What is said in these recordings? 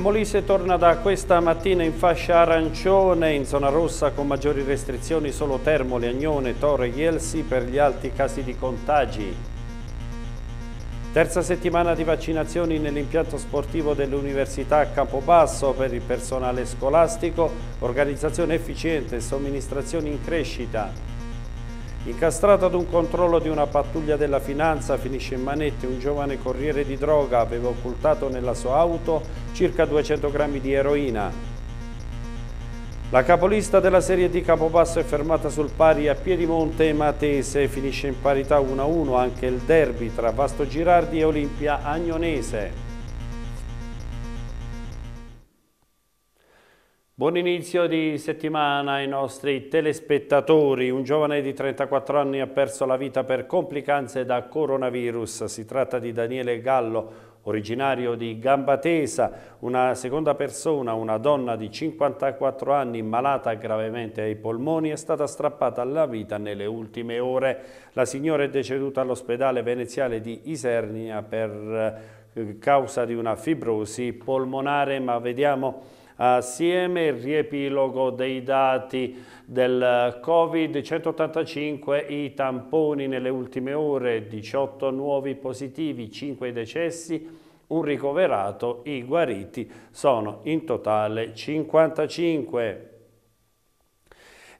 Molise torna da questa mattina in fascia arancione, in zona rossa con maggiori restrizioni solo Termoli, Agnone, Toro e Ielsi per gli alti casi di contagi. Terza settimana di vaccinazioni nell'impianto sportivo dell'Università a Campobasso per il personale scolastico, organizzazione efficiente e somministrazioni in crescita. Incastrato ad un controllo di una pattuglia della finanza, finisce in manette un giovane corriere di droga, aveva occultato nella sua auto circa 200 grammi di eroina. La capolista della Serie D Capobasso è fermata sul pari a Piedimonte e Matese, finisce in parità 1-1 anche il derby tra Vasto Girardi e Olimpia Agnonese. Buon inizio di settimana ai nostri telespettatori. Un giovane di 34 anni ha perso la vita per complicanze da coronavirus. Si tratta di Daniele Gallo, originario di Gambatesa. Una seconda persona, una donna di 54 anni malata gravemente ai polmoni, è stata strappata alla vita nelle ultime ore. La signora è deceduta all'ospedale veneziale di Isernia per eh, causa di una fibrosi polmonare, ma vediamo assieme il riepilogo dei dati del Covid, 185 i tamponi nelle ultime ore, 18 nuovi positivi, 5 decessi, un ricoverato, i guariti sono in totale 55.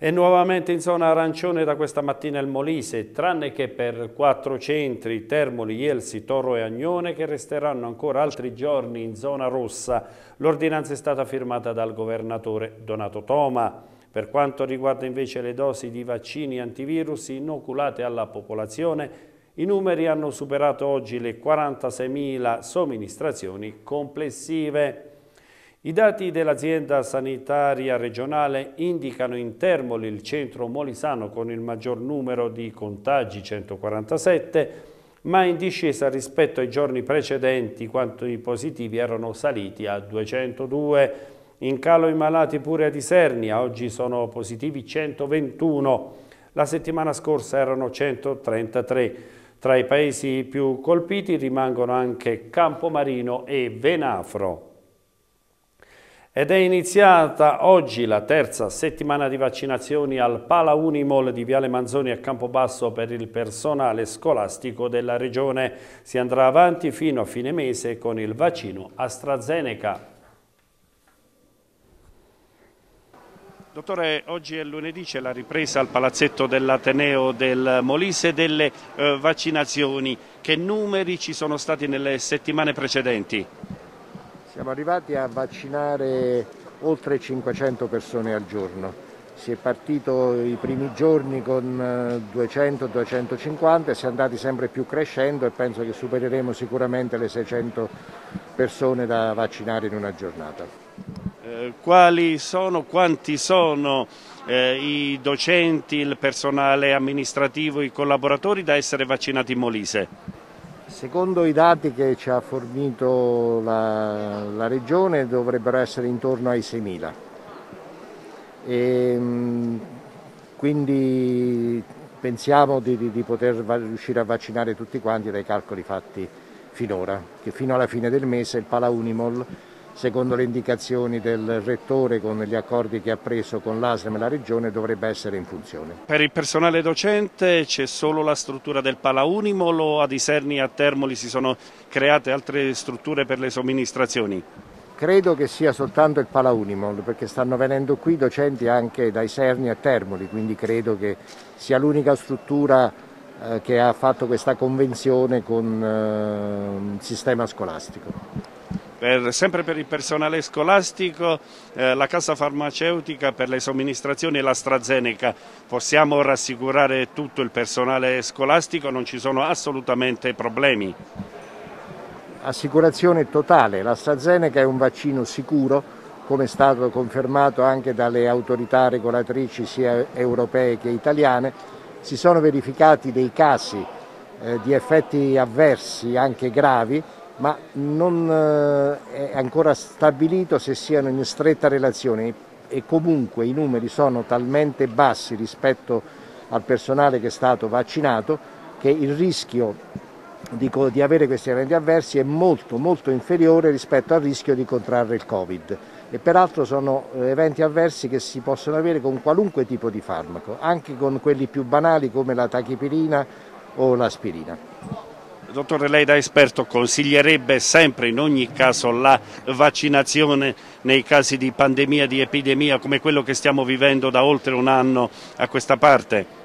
E nuovamente in zona arancione da questa mattina il Molise, tranne che per quattro centri, Termoli, Ielsi, Toro e Agnone, che resteranno ancora altri giorni in zona rossa. L'ordinanza è stata firmata dal governatore Donato Toma. Per quanto riguarda invece le dosi di vaccini antivirus inoculate alla popolazione, i numeri hanno superato oggi le 46.000 somministrazioni complessive. I dati dell'azienda sanitaria regionale indicano in Termoli il centro molisano con il maggior numero di contagi, 147, ma in discesa rispetto ai giorni precedenti quanto i positivi erano saliti a 202. In calo i malati pure a Disernia, oggi sono positivi 121, la settimana scorsa erano 133. Tra i paesi più colpiti rimangono anche Campomarino e Venafro. Ed è iniziata oggi la terza settimana di vaccinazioni al Pala Unimol di Viale Manzoni a Campobasso per il personale scolastico della regione. Si andrà avanti fino a fine mese con il vaccino AstraZeneca. Dottore, oggi è lunedì, c'è la ripresa al palazzetto dell'Ateneo del Molise delle eh, vaccinazioni. Che numeri ci sono stati nelle settimane precedenti? Siamo arrivati a vaccinare oltre 500 persone al giorno. Si è partito i primi giorni con 200-250 eh, e si è andati sempre più crescendo e penso che supereremo sicuramente le 600 persone da vaccinare in una giornata. Eh, quali sono, quanti sono eh, i docenti, il personale amministrativo, i collaboratori da essere vaccinati in Molise? Secondo i dati che ci ha fornito la, la Regione dovrebbero essere intorno ai 6.000. E, ehm, quindi pensiamo di, di, poter riuscire a vaccinare tutti quanti dai calcoli fatti finora, che fino alla fine del mese il Pala Unimol secondo le indicazioni del Rettore con gli accordi che ha preso con l'ASLEM e la Regione dovrebbe essere in funzione. Per il personale docente c'è solo la struttura del Pala Unimol o ad Iserni e a Termoli si sono create altre strutture per le somministrazioni? Credo che sia soltanto il Pala Unimol perché stanno venendo qui docenti anche da Iserni e Termoli, quindi credo che sia l'unica struttura eh, che ha fatto questa convenzione con eh, il sistema scolastico. Per, sempre per il personale scolastico, eh, la casa farmaceutica per le somministrazioni e l'AstraZeneca. Possiamo rassicurare tutto il personale scolastico, non ci sono assolutamente problemi. Assicurazione totale, l'AstraZeneca è un vaccino sicuro, come è stato confermato anche dalle autorità regolatrici sia europee che italiane. Si sono verificati dei casi eh, di effetti avversi anche gravi, ma non eh, è ancora stabilito se siano in stretta relazione e comunque i numeri sono talmente bassi rispetto al personale che è stato vaccinato che il rischio di, di avere questi eventi avversi è molto molto inferiore rispetto al rischio di contrarre il Covid e peraltro sono eh, eventi avversi che si possono avere con qualunque tipo di farmaco, anche con quelli più banali come la tachipirina o l'aspirina. Dottore, lei da esperto consiglierebbe sempre in ogni caso la vaccinazione nei casi di pandemia, di epidemia come quello che stiamo vivendo da oltre un anno a questa parte?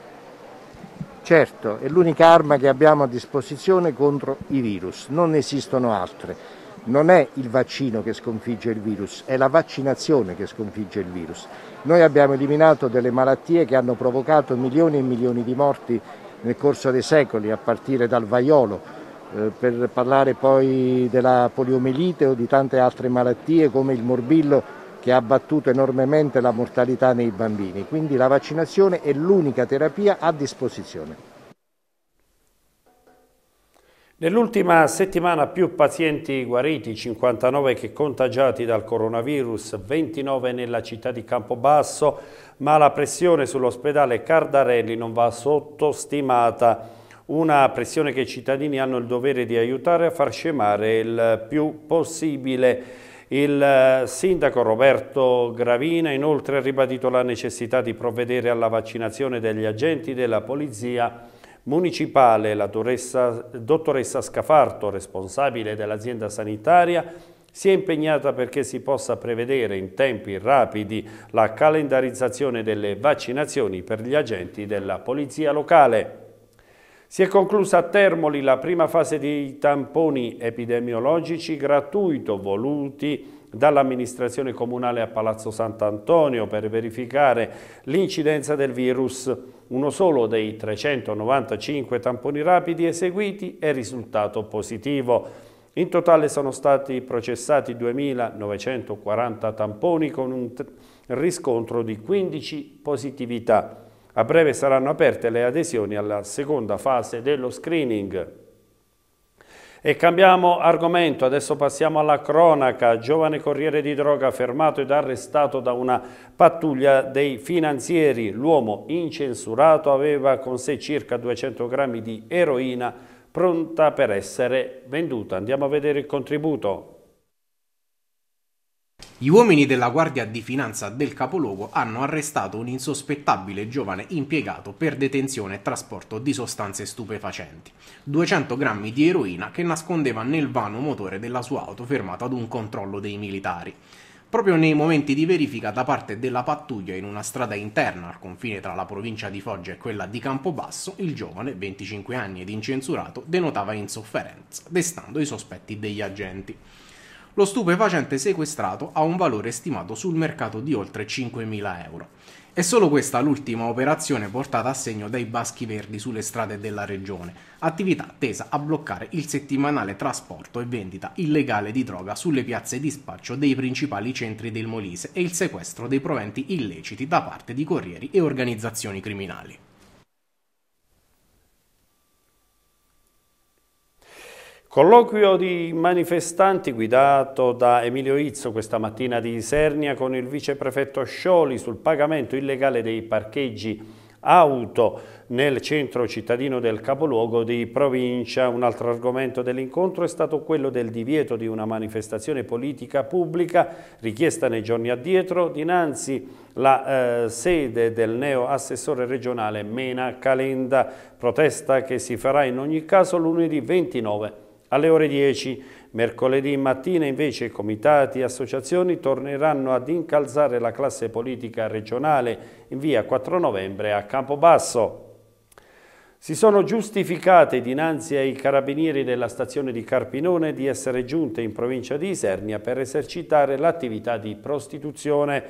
Certo, è l'unica arma che abbiamo a disposizione contro i virus, non esistono altre. Non è il vaccino che sconfigge il virus, è la vaccinazione che sconfigge il virus. Noi abbiamo eliminato delle malattie che hanno provocato milioni e milioni di morti nel corso dei secoli, a partire dal vaiolo, per parlare poi della poliomelite o di tante altre malattie come il morbillo che ha abbattuto enormemente la mortalità nei bambini. Quindi la vaccinazione è l'unica terapia a disposizione. Nell'ultima settimana più pazienti guariti, 59 che contagiati dal coronavirus, 29 nella città di Campobasso, ma la pressione sull'ospedale Cardarelli non va sottostimata. Una pressione che i cittadini hanno il dovere di aiutare a far scemare il più possibile. Il sindaco Roberto Gravina inoltre ha ribadito la necessità di provvedere alla vaccinazione degli agenti della polizia municipale, la dottoressa Scafarto, responsabile dell'azienda sanitaria, si è impegnata perché si possa prevedere in tempi rapidi la calendarizzazione delle vaccinazioni per gli agenti della polizia locale. Si è conclusa a Termoli la prima fase dei tamponi epidemiologici gratuito voluti dall'amministrazione comunale a Palazzo Sant'Antonio per verificare l'incidenza del virus. Uno solo dei 395 tamponi rapidi eseguiti è risultato positivo. In totale sono stati processati 2.940 tamponi con un riscontro di 15 positività. A breve saranno aperte le adesioni alla seconda fase dello screening. E cambiamo argomento, adesso passiamo alla cronaca. Giovane corriere di droga fermato ed arrestato da una pattuglia dei finanzieri. L'uomo incensurato aveva con sé circa 200 grammi di eroina pronta per essere venduta. Andiamo a vedere il contributo. Gli uomini della Guardia di Finanza del capoluogo hanno arrestato un insospettabile giovane impiegato per detenzione e trasporto di sostanze stupefacenti, 200 grammi di eroina che nascondeva nel vano motore della sua auto fermato ad un controllo dei militari. Proprio nei momenti di verifica da parte della pattuglia in una strada interna al confine tra la provincia di Foggia e quella di Campobasso, il giovane, 25 anni ed incensurato, denotava insofferenza, destando i sospetti degli agenti. Lo stupefacente sequestrato ha un valore stimato sul mercato di oltre 5.000 euro. È solo questa l'ultima operazione portata a segno dai Baschi Verdi sulle strade della regione, attività tesa a bloccare il settimanale trasporto e vendita illegale di droga sulle piazze di spaccio dei principali centri del Molise e il sequestro dei proventi illeciti da parte di corrieri e organizzazioni criminali. Colloquio di manifestanti guidato da Emilio Izzo questa mattina di Isernia con il viceprefetto Scioli sul pagamento illegale dei parcheggi auto nel centro cittadino del capoluogo di provincia. Un altro argomento dell'incontro è stato quello del divieto di una manifestazione politica pubblica richiesta nei giorni addietro dinanzi la eh, sede del neo assessore regionale Mena Calenda, protesta che si farà in ogni caso lunedì 29 alle ore 10, mercoledì mattina invece comitati e associazioni torneranno ad incalzare la classe politica regionale in via 4 novembre a Campobasso. Si sono giustificate dinanzi ai carabinieri della stazione di Carpinone di essere giunte in provincia di Isernia per esercitare l'attività di prostituzione.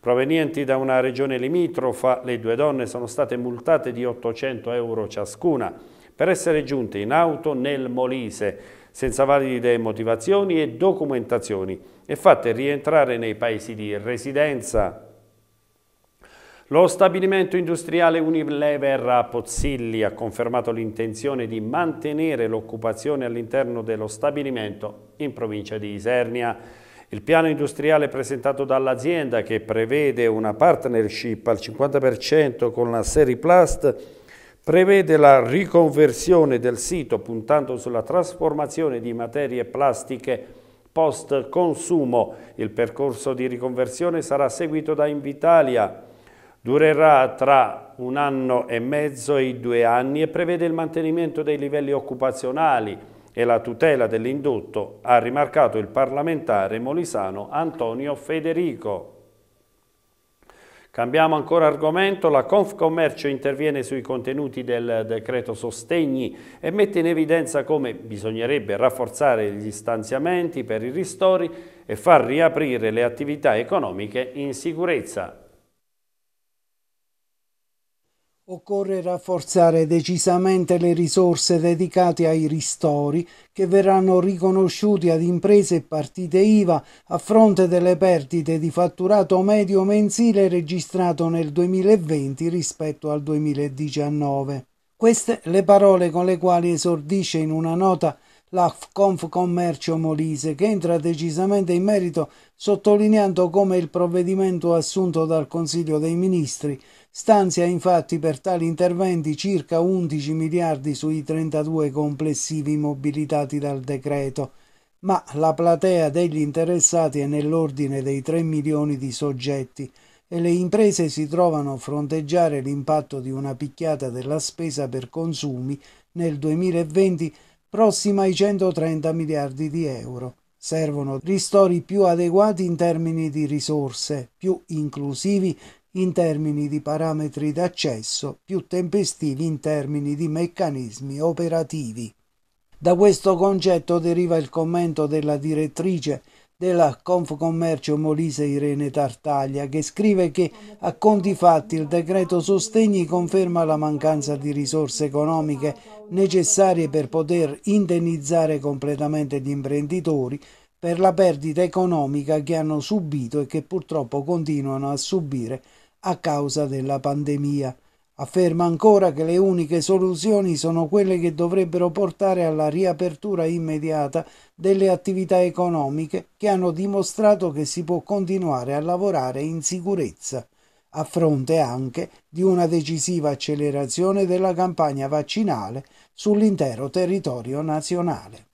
Provenienti da una regione limitrofa, le due donne sono state multate di 800 euro ciascuna per essere giunte in auto nel Molise, senza valide motivazioni e documentazioni, e fatte rientrare nei paesi di residenza. Lo stabilimento industriale Unilever a Pozzilli ha confermato l'intenzione di mantenere l'occupazione all'interno dello stabilimento in provincia di Isernia. Il piano industriale presentato dall'azienda, che prevede una partnership al 50% con la Seriplast, prevede la riconversione del sito puntando sulla trasformazione di materie plastiche post consumo. Il percorso di riconversione sarà seguito da Invitalia. Durerà tra un anno e mezzo e due anni e prevede il mantenimento dei livelli occupazionali e la tutela dell'indotto, ha rimarcato il parlamentare molisano Antonio Federico. Cambiamo ancora argomento, la Confcommercio interviene sui contenuti del decreto sostegni e mette in evidenza come bisognerebbe rafforzare gli stanziamenti per i ristori e far riaprire le attività economiche in sicurezza. Occorre rafforzare decisamente le risorse dedicate ai ristori che verranno riconosciuti ad imprese e partite IVA a fronte delle perdite di fatturato medio mensile registrato nel 2020 rispetto al 2019. Queste le parole con le quali esordisce in una nota la Confcommercio Molise, che entra decisamente in merito sottolineando come il provvedimento assunto dal Consiglio dei Ministri stanzia infatti per tali interventi circa 11 miliardi sui 32 complessivi mobilitati dal decreto, ma la platea degli interessati è nell'ordine dei 3 milioni di soggetti e le imprese si trovano a fronteggiare l'impatto di una picchiata della spesa per consumi nel 2020 prossima ai 130 miliardi di euro. Servono ristori più adeguati in termini di risorse, più inclusivi in termini di parametri d'accesso, più tempestivi in termini di meccanismi operativi. Da questo concetto deriva il commento della direttrice della Confcommercio Molise Irene Tartaglia che scrive che a conti fatti il decreto sostegni conferma la mancanza di risorse economiche necessarie per poter indennizzare completamente gli imprenditori per la perdita economica che hanno subito e che purtroppo continuano a subire a causa della pandemia. Afferma ancora che le uniche soluzioni sono quelle che dovrebbero portare alla riapertura immediata delle attività economiche che hanno dimostrato che si può continuare a lavorare in sicurezza, a fronte anche di una decisiva accelerazione della campagna vaccinale sull'intero territorio nazionale.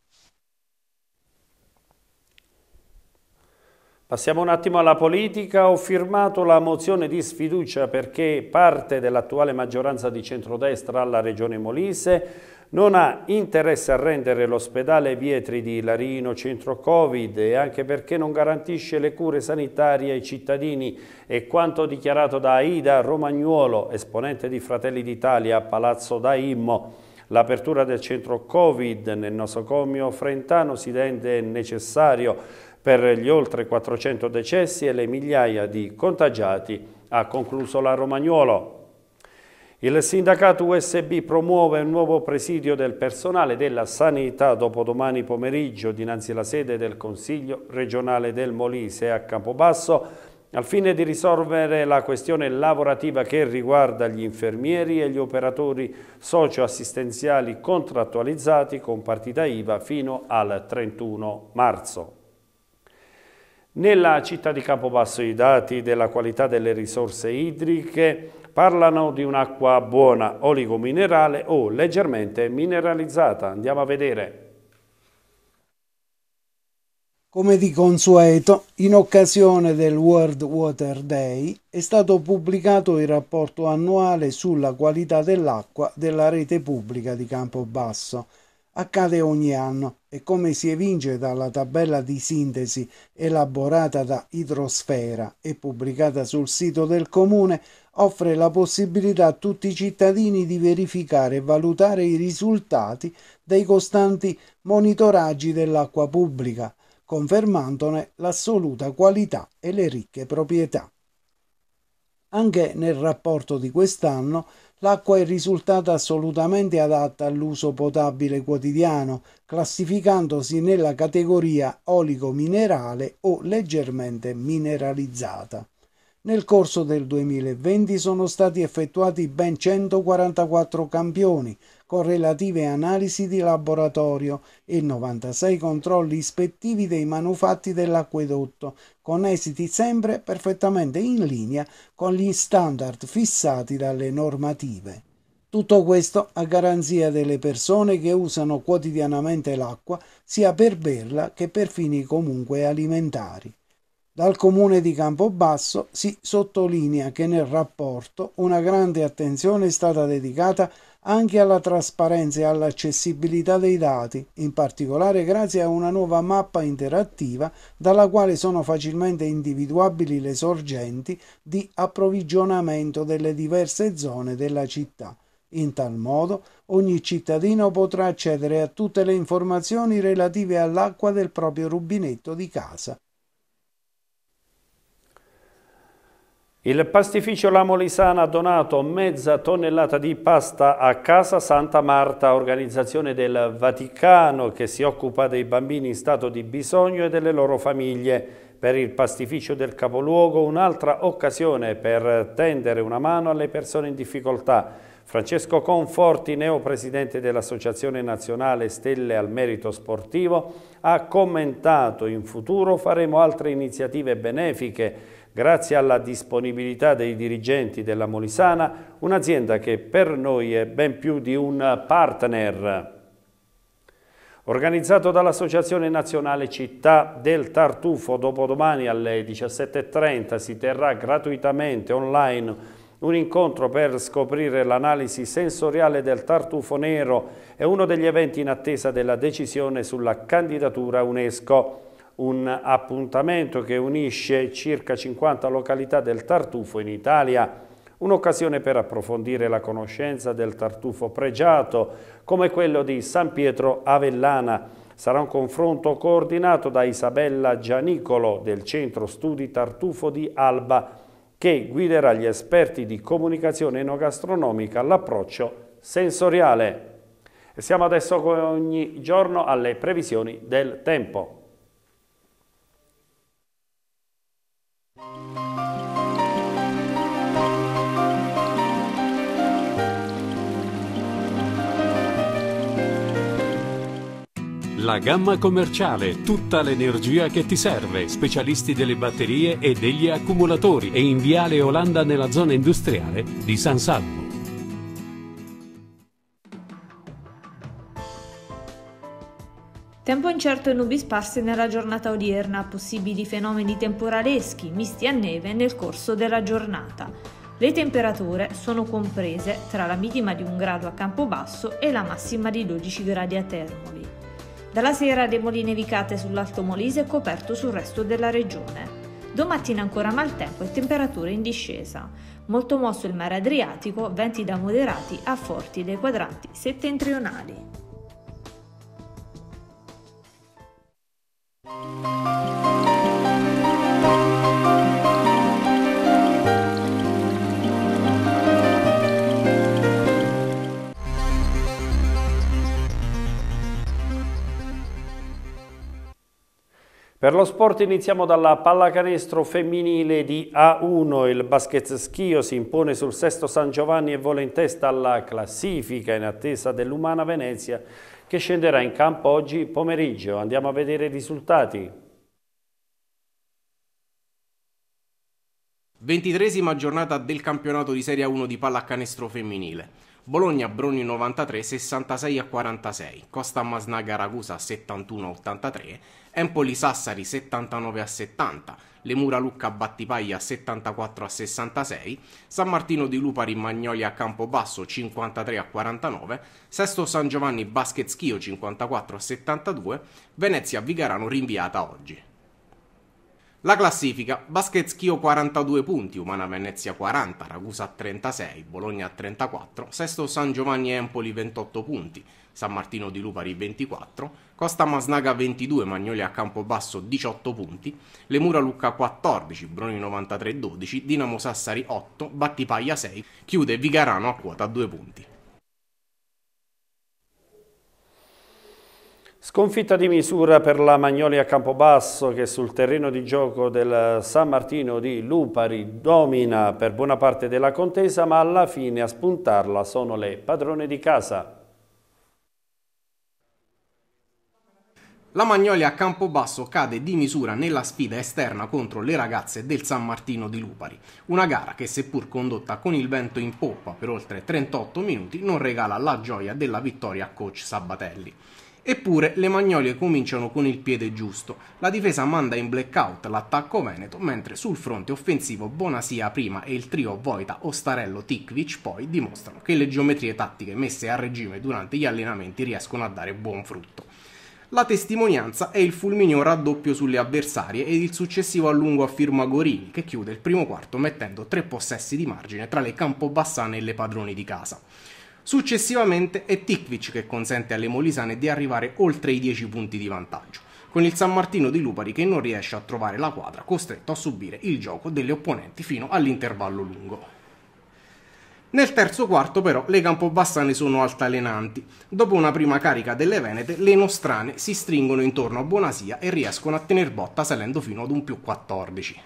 Passiamo un attimo alla politica. Ho firmato la mozione di sfiducia perché parte dell'attuale maggioranza di centrodestra alla Regione Molise non ha interesse a rendere l'ospedale Vietri di Larino centro Covid e anche perché non garantisce le cure sanitarie ai cittadini e quanto dichiarato da Aida Romagnuolo, esponente di Fratelli d'Italia a Palazzo Daimmo. L'apertura del centro Covid nel nosocomio frentano si rende necessario per gli oltre 400 decessi e le migliaia di contagiati, ha concluso la Romagnuolo. Il sindacato USB promuove un nuovo presidio del personale della sanità dopodomani pomeriggio dinanzi alla sede del Consiglio regionale del Molise a Campobasso al fine di risolvere la questione lavorativa che riguarda gli infermieri e gli operatori socio-assistenziali contrattualizzati con partita IVA fino al 31 marzo. Nella città di Campobasso i dati della qualità delle risorse idriche parlano di un'acqua buona, oligominerale o leggermente mineralizzata. Andiamo a vedere. Come di consueto, in occasione del World Water Day è stato pubblicato il rapporto annuale sulla qualità dell'acqua della rete pubblica di Campobasso accade ogni anno e come si evince dalla tabella di sintesi elaborata da Idrosfera e pubblicata sul sito del comune, offre la possibilità a tutti i cittadini di verificare e valutare i risultati dei costanti monitoraggi dell'acqua pubblica, confermandone l'assoluta qualità e le ricche proprietà. Anche nel rapporto di quest'anno L'acqua è risultata assolutamente adatta all'uso potabile quotidiano, classificandosi nella categoria olico-minerale o leggermente mineralizzata. Nel corso del 2020 sono stati effettuati ben 144 campioni con relative analisi di laboratorio e 96 controlli ispettivi dei manufatti dell'acquedotto, con esiti sempre perfettamente in linea con gli standard fissati dalle normative. Tutto questo a garanzia delle persone che usano quotidianamente l'acqua sia per berla che per fini comunque alimentari. Dal comune di Campobasso si sottolinea che nel rapporto una grande attenzione è stata dedicata anche alla trasparenza e all'accessibilità dei dati, in particolare grazie a una nuova mappa interattiva dalla quale sono facilmente individuabili le sorgenti di approvvigionamento delle diverse zone della città. In tal modo ogni cittadino potrà accedere a tutte le informazioni relative all'acqua del proprio rubinetto di casa. Il pastificio La Molisana ha donato mezza tonnellata di pasta a Casa Santa Marta, organizzazione del Vaticano che si occupa dei bambini in stato di bisogno e delle loro famiglie. Per il pastificio del capoluogo un'altra occasione per tendere una mano alle persone in difficoltà. Francesco Conforti, neopresidente dell'Associazione Nazionale Stelle al Merito Sportivo, ha commentato in futuro faremo altre iniziative benefiche Grazie alla disponibilità dei dirigenti della Molisana, un'azienda che per noi è ben più di un partner. Organizzato dall'Associazione Nazionale Città del Tartufo, dopodomani alle 17.30 si terrà gratuitamente online un incontro per scoprire l'analisi sensoriale del tartufo nero è uno degli eventi in attesa della decisione sulla candidatura UNESCO un appuntamento che unisce circa 50 località del tartufo in Italia, un'occasione per approfondire la conoscenza del tartufo pregiato come quello di San Pietro Avellana. Sarà un confronto coordinato da Isabella Gianicolo del Centro Studi Tartufo di Alba che guiderà gli esperti di comunicazione enogastronomica all'approccio sensoriale. E siamo adesso come ogni giorno alle previsioni del tempo. La gamma commerciale, tutta l'energia che ti serve, specialisti delle batterie e degli accumulatori e in Viale Olanda nella zona industriale di San Salvo. Tempo incerto e nubi sparse nella giornata odierna, possibili fenomeni temporaleschi misti a neve nel corso della giornata. Le temperature sono comprese tra la minima di un grado a Campobasso e la massima di 12 gradi a Termoli. Dalla sera demoli nevicate sull'Alto Molise e coperto sul resto della regione. Domattina ancora maltempo e temperature in discesa. Molto mosso il mare Adriatico, venti da moderati a forti dei quadranti settentrionali. Per lo sport iniziamo dalla pallacanestro femminile di A1. Il basket schio si impone sul sesto San Giovanni e vola in testa alla classifica in attesa dell'Umana Venezia che scenderà in campo oggi pomeriggio. Andiamo a vedere i risultati. Ventitresima giornata del campionato di Serie 1 di pallacanestro femminile. Bologna Broni 93 66 a 46, Costa Masnaga Ragusa 71 a 83, Empoli Sassari 79 a 70, Lemura Lucca Battipaglia 74 a 66, San Martino di Lupari Magnolia a Campobasso 53 a 49, Sesto San Giovanni Basket Schio 54 a 72, Venezia Vigarano rinviata oggi. La classifica, Basket Schio 42 punti, Umana Venezia 40, Ragusa 36, Bologna 34, Sesto San Giovanni Empoli 28 punti, San Martino di Lupari 24, Costa Masnaga 22, Magnoli a Campobasso 18 punti, Lemura Lucca 14, Broni 93 12, Dinamo Sassari 8, Battipaglia 6, chiude Vigarano a quota 2 punti. Sconfitta di misura per la Magnoli a Campobasso che sul terreno di gioco del San Martino di Lupari domina per buona parte della contesa ma alla fine a spuntarla sono le padrone di casa. La Magnolia a Campobasso cade di misura nella sfida esterna contro le ragazze del San Martino di Lupari, una gara che seppur condotta con il vento in poppa per oltre 38 minuti non regala la gioia della vittoria a coach Sabatelli. Eppure le Magnolie cominciano con il piede giusto, la difesa manda in blackout l'attacco veneto, mentre sul fronte offensivo Bonasia prima e il trio Voita, Ostarello, Tikvic poi dimostrano che le geometrie tattiche messe a regime durante gli allenamenti riescono a dare buon frutto. La testimonianza è il fulmineo raddoppio sulle avversarie ed il successivo allungo a firma Gorini, che chiude il primo quarto mettendo tre possessi di margine tra le campobassane e le padroni di casa. Successivamente è Tikvic che consente alle molisane di arrivare oltre i 10 punti di vantaggio, con il San Martino di Lupari che non riesce a trovare la quadra, costretto a subire il gioco delle opponenti fino all'intervallo lungo. Nel terzo quarto però le campobassane sono altalenanti. Dopo una prima carica delle Venete, le nostrane si stringono intorno a Bonasia e riescono a tener botta salendo fino ad un più 14.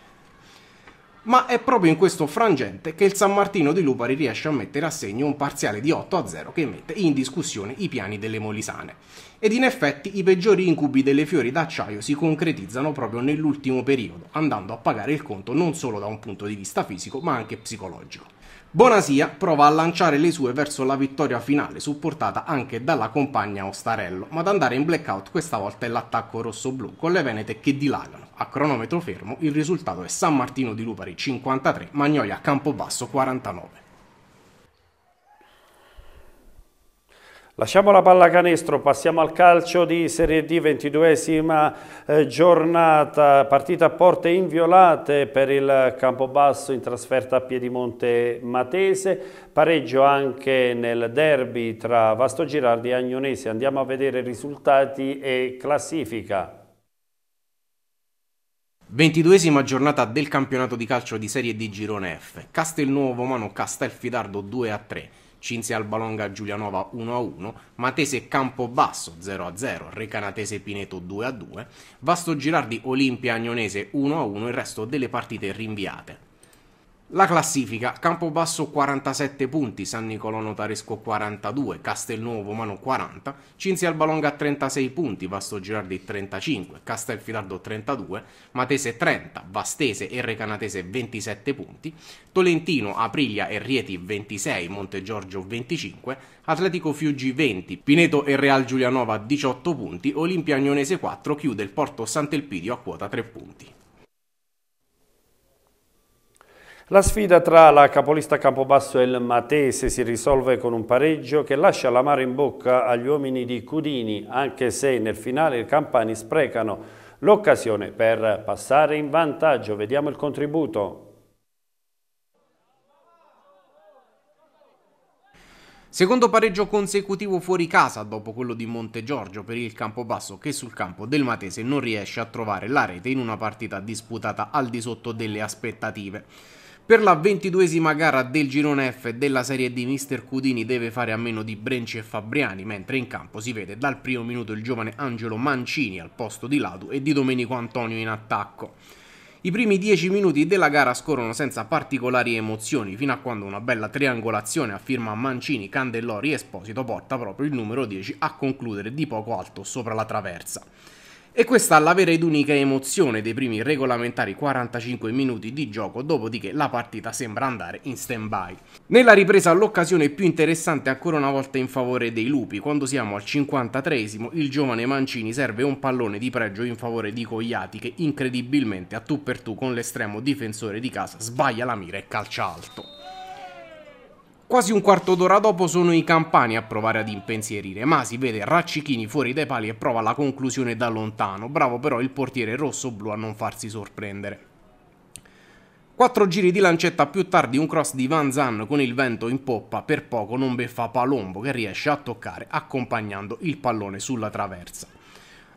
Ma è proprio in questo frangente che il San Martino di Lupari riesce a mettere a segno un parziale di 8 a 0 che mette in discussione i piani delle Molisane. Ed in effetti i peggiori incubi delle fiori d'acciaio si concretizzano proprio nell'ultimo periodo, andando a pagare il conto non solo da un punto di vista fisico ma anche psicologico. Bonasia prova a lanciare le sue verso la vittoria finale, supportata anche dalla compagna Ostarello, ma ad andare in blackout questa volta è l'attacco rosso-blu, con le Venete che dilagano. A cronometro fermo il risultato è San Martino di Lupari 53, Magnolia Campobasso 49. Lasciamo la pallacanestro, passiamo al calcio di Serie D, 22esima eh, giornata, partita a porte inviolate per il Campobasso in trasferta a Piedimonte Matese, pareggio anche nel derby tra Vasto Girardi e Agnonese. Andiamo a vedere risultati e classifica. 22esima giornata del campionato di calcio di Serie D Girone F. Castelnuovo Mano Castelfidardo 2 a 3. Cinzia Albalonga Giulianova 1-1, Matese Campobasso 0-0, Recanatese Pineto 2-2, Vasto Girardi Olimpia Agnonese 1-1, il resto delle partite rinviate. La classifica, Campobasso 47 punti, San Nicolò Notaresco 42, Castelnuovo Mano 40, Cinzia Albalonga 36 punti, Vasto Girardi 35, Castelfidardo 32, Matese 30, Vastese e Recanatese 27 punti, Tolentino, Aprilia e Rieti 26, Montegiorgio 25, Atletico Fiuggi 20, Pineto e Real Giulianova 18 punti, Olimpia Agnonese 4 chiude il Porto Sant'Elpidio a quota 3 punti. La sfida tra la capolista Campobasso e il Matese si risolve con un pareggio che lascia l'amaro in bocca agli uomini di Cudini, anche se nel finale i campani sprecano l'occasione per passare in vantaggio. Vediamo il contributo. Secondo pareggio consecutivo fuori casa dopo quello di Montegiorgio per il Campobasso che sul campo del Matese non riesce a trovare la rete in una partita disputata al di sotto delle aspettative. Per la ventiduesima gara del girone F della Serie D Mister Cudini deve fare a meno di Brenci e Fabriani, mentre in campo si vede dal primo minuto il giovane Angelo Mancini al posto di Ladu e di Domenico Antonio in attacco. I primi dieci minuti della gara scorrono senza particolari emozioni, fino a quando una bella triangolazione a firma Mancini, Candellori e Esposito porta proprio il numero 10 a concludere di poco alto sopra la traversa. E questa è la vera ed unica emozione dei primi regolamentari 45 minuti di gioco, dopodiché la partita sembra andare in stand-by. Nella ripresa l'occasione più interessante ancora una volta in favore dei lupi, quando siamo al 53esimo il giovane Mancini serve un pallone di pregio in favore di Cogliati che incredibilmente a tu per tu con l'estremo difensore di casa sbaglia la mira e calcia alto. Quasi un quarto d'ora dopo sono i campani a provare ad impensierire, ma si vede Raccichini fuori dai pali e prova la conclusione da lontano, bravo però il portiere rosso-blu a non farsi sorprendere. Quattro giri di lancetta più tardi un cross di Van Zan con il vento in poppa, per poco non beffa Palombo che riesce a toccare accompagnando il pallone sulla traversa.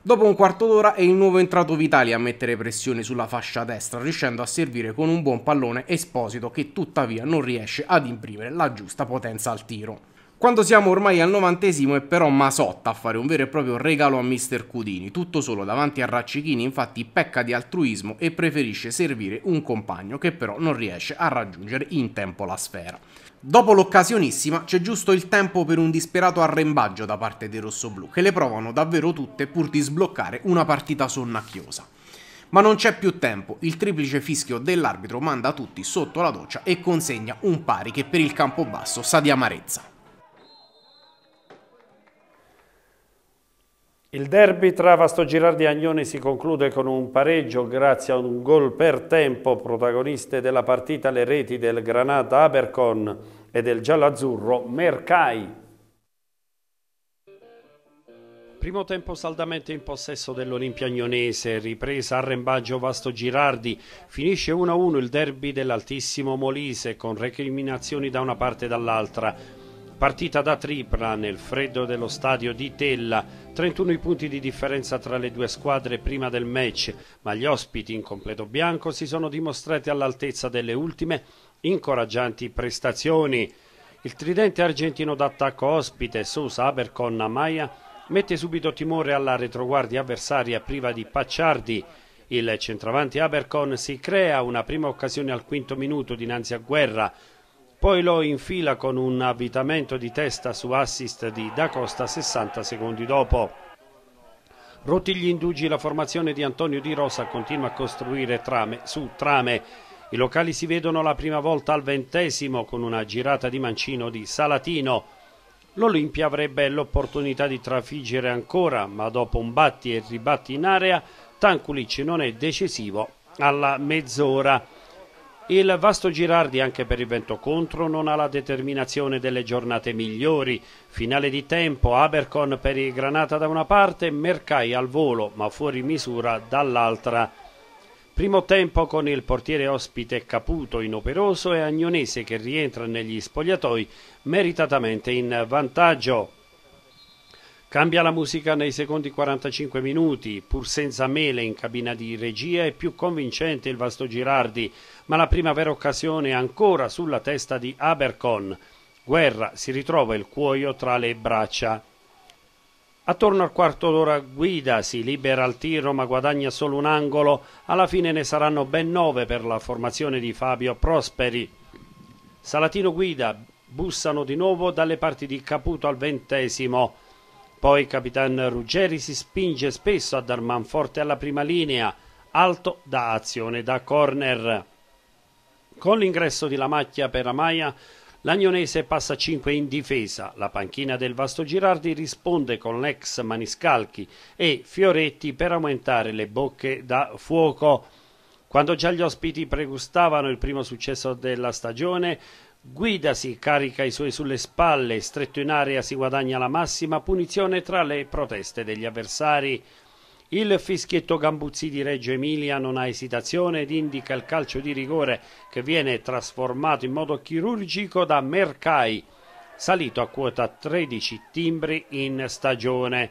Dopo un quarto d'ora è il nuovo entrato Vitali a mettere pressione sulla fascia destra, riuscendo a servire con un buon pallone Esposito che tuttavia non riesce ad imprimere la giusta potenza al tiro. Quando siamo ormai al novantesimo è però Masotta a fare un vero e proprio regalo a Mister Cudini, tutto solo davanti a Raccichini infatti pecca di altruismo e preferisce servire un compagno che però non riesce a raggiungere in tempo la sfera. Dopo l'occasionissima c'è giusto il tempo per un disperato arrembaggio da parte dei rossoblù che le provano davvero tutte pur di sbloccare una partita sonnacchiosa. Ma non c'è più tempo, il triplice fischio dell'arbitro manda tutti sotto la doccia e consegna un pari che per il campo basso sa di amarezza. Il derby tra Vasto Girardi e Agnone si conclude con un pareggio grazie a un gol per tempo, protagoniste della partita le reti del Granata Abercon e del giallo-azzurro Mercai. Primo tempo saldamente in possesso dell'Olimpia Agnonese, ripresa a rembaggio Vasto Girardi, finisce 1-1 il derby dell'Altissimo Molise con recriminazioni da una parte e dall'altra. Partita da tripla nel freddo dello stadio di Tella, 31 i punti di differenza tra le due squadre prima del match, ma gli ospiti in completo bianco si sono dimostrati all'altezza delle ultime incoraggianti prestazioni. Il tridente argentino d'attacco ospite Sousa Abercon Amaya mette subito timore alla retroguardia avversaria priva di Pacciardi. Il centravanti Abercon si crea una prima occasione al quinto minuto dinanzi a Guerra, poi lo infila con un avvitamento di testa su assist di Da Costa 60 secondi dopo. Rotti gli indugi la formazione di Antonio Di Rosa continua a costruire trame su trame. I locali si vedono la prima volta al ventesimo con una girata di mancino di Salatino. L'Olimpia avrebbe l'opportunità di trafiggere ancora, ma dopo un batti e ribatti in area, Tankulic non è decisivo alla mezz'ora. Il Vasto Girardi anche per il vento contro non ha la determinazione delle giornate migliori. Finale di tempo, Abercon per il Granata da una parte, Mercai al volo ma fuori misura dall'altra. Primo tempo con il portiere ospite Caputo inoperoso e Agnonese che rientra negli spogliatoi meritatamente in vantaggio. Cambia la musica nei secondi 45 minuti, pur senza mele in cabina di regia è più convincente il Vasto Girardi, ma la prima vera occasione è ancora sulla testa di Abercon. Guerra si ritrova il cuoio tra le braccia. Attorno al quarto d'ora guida, si libera al tiro ma guadagna solo un angolo, alla fine ne saranno ben nove per la formazione di Fabio Prosperi. Salatino guida, bussano di nuovo dalle parti di Caputo al ventesimo. Poi Capitan Ruggeri si spinge spesso a dar manforte alla prima linea, alto da azione da corner. Con l'ingresso di Lamacchia per Amaia, l'Agnonese passa 5 in difesa. La panchina del Vasto Girardi risponde con l'ex Maniscalchi e Fioretti per aumentare le bocche da fuoco. Quando già gli ospiti pregustavano il primo successo della stagione, Guida si carica i suoi sulle spalle, stretto in area si guadagna la massima punizione tra le proteste degli avversari. Il fischietto Gambuzzi di Reggio Emilia non ha esitazione ed indica il calcio di rigore che viene trasformato in modo chirurgico da Mercai, salito a quota 13 timbri in stagione.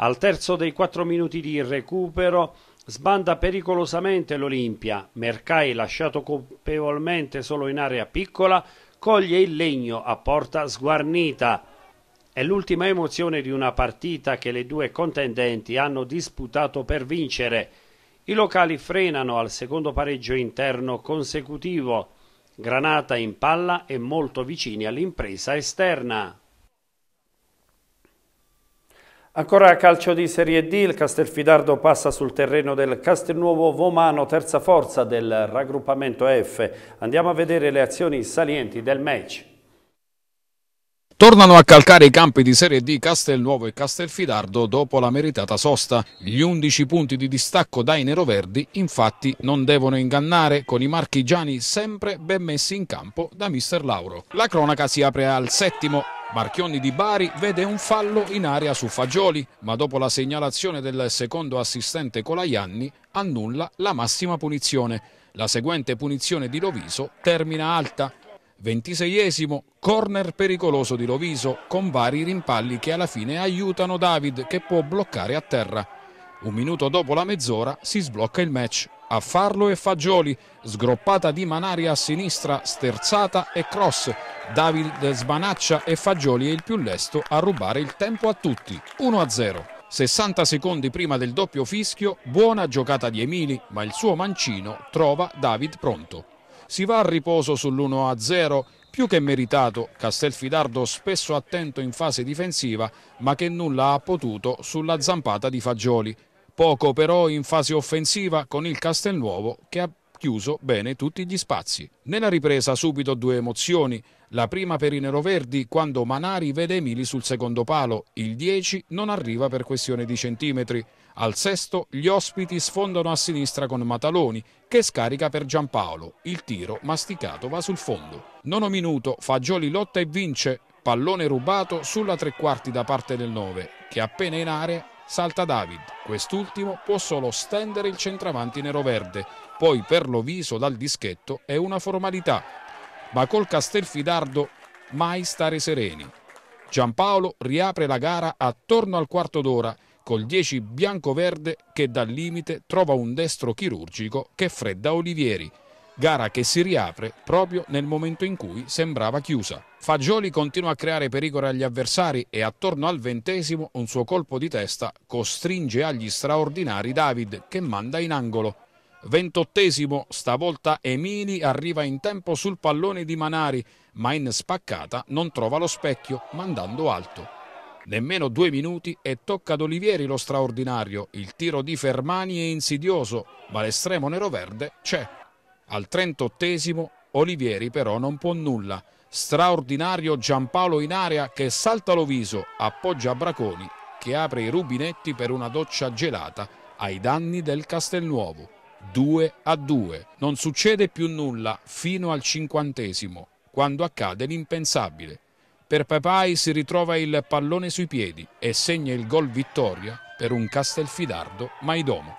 Al terzo dei quattro minuti di recupero Sbanda pericolosamente l'Olimpia. Mercai, lasciato colpevolmente solo in area piccola, coglie il legno a porta sguarnita. È l'ultima emozione di una partita che le due contendenti hanno disputato per vincere. I locali frenano al secondo pareggio interno consecutivo. Granata in palla e molto vicini all'impresa esterna. Ancora a calcio di Serie D, il Castelfidardo passa sul terreno del Castelnuovo Vomano, terza forza del raggruppamento F. Andiamo a vedere le azioni salienti del match. Tornano a calcare i campi di Serie D Castelnuovo e Castelfidardo dopo la meritata sosta. Gli 11 punti di distacco dai neroverdi infatti non devono ingannare con i marchigiani sempre ben messi in campo da mister Lauro. La cronaca si apre al settimo Marchionni di Bari vede un fallo in area su Fagioli, ma dopo la segnalazione del secondo assistente Colaianni annulla la massima punizione. La seguente punizione di Loviso termina alta. 26esimo, corner pericoloso di Loviso con vari rimpalli che alla fine aiutano David che può bloccare a terra. Un minuto dopo la mezz'ora si sblocca il match. A farlo è Fagioli, sgroppata di Manari a sinistra, sterzata e cross. David sbanaccia e Fagioli è il più lesto a rubare il tempo a tutti. 1-0. 60 secondi prima del doppio fischio, buona giocata di Emili, ma il suo mancino trova David pronto. Si va a riposo sull'1-0, più che meritato, Castelfidardo spesso attento in fase difensiva, ma che nulla ha potuto sulla zampata di Fagioli. Poco però in fase offensiva con il Castelnuovo che ha chiuso bene tutti gli spazi. Nella ripresa subito due emozioni, la prima per i neroverdi quando Manari vede Emili sul secondo palo, il 10 non arriva per questione di centimetri. Al sesto gli ospiti sfondano a sinistra con Mataloni che scarica per Giampaolo, il tiro masticato va sul fondo. Nono minuto, Fagioli lotta e vince, pallone rubato sulla tre quarti da parte del 9 che appena in area salta David. Quest'ultimo può solo stendere il centravanti nero-verde, poi per lo viso dal dischetto è una formalità. Ma col Castelfidardo mai stare sereni. Giampaolo riapre la gara attorno al quarto d'ora col 10 bianco-verde che dal limite trova un destro chirurgico che fredda Olivieri gara che si riapre proprio nel momento in cui sembrava chiusa. Fagioli continua a creare pericolo agli avversari e attorno al ventesimo un suo colpo di testa costringe agli straordinari David che manda in angolo. Ventottesimo, stavolta Emili arriva in tempo sul pallone di Manari, ma in spaccata non trova lo specchio, mandando alto. Nemmeno due minuti e tocca ad Olivieri lo straordinario. Il tiro di Fermani è insidioso, ma l'estremo nero-verde c'è. Al 38esimo Olivieri però non può nulla. Straordinario Giampaolo in area che salta Loviso, appoggia Braconi che apre i rubinetti per una doccia gelata ai danni del Castelnuovo. 2 a 2. Non succede più nulla fino al cinquantesimo, quando accade l'impensabile. Per Papai si ritrova il pallone sui piedi e segna il gol vittoria per un Castelfidardo Maidomo.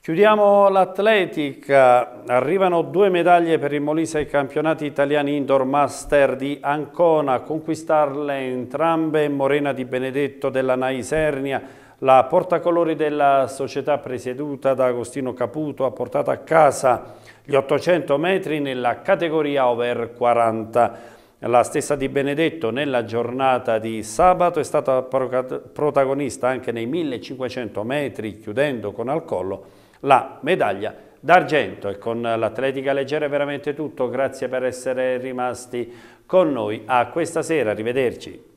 Chiudiamo l'atletica, arrivano due medaglie per il Molise ai campionati italiani indoor master di Ancona, conquistarle entrambe Morena di Benedetto della Naisernia, la portacolori della società presieduta da Agostino Caputo ha portato a casa gli 800 metri nella categoria over 40. La stessa di Benedetto nella giornata di sabato è stata protagonista anche nei 1500 metri, chiudendo con al collo la medaglia d'argento e con l'atletica leggera è veramente tutto, grazie per essere rimasti con noi a questa sera, arrivederci.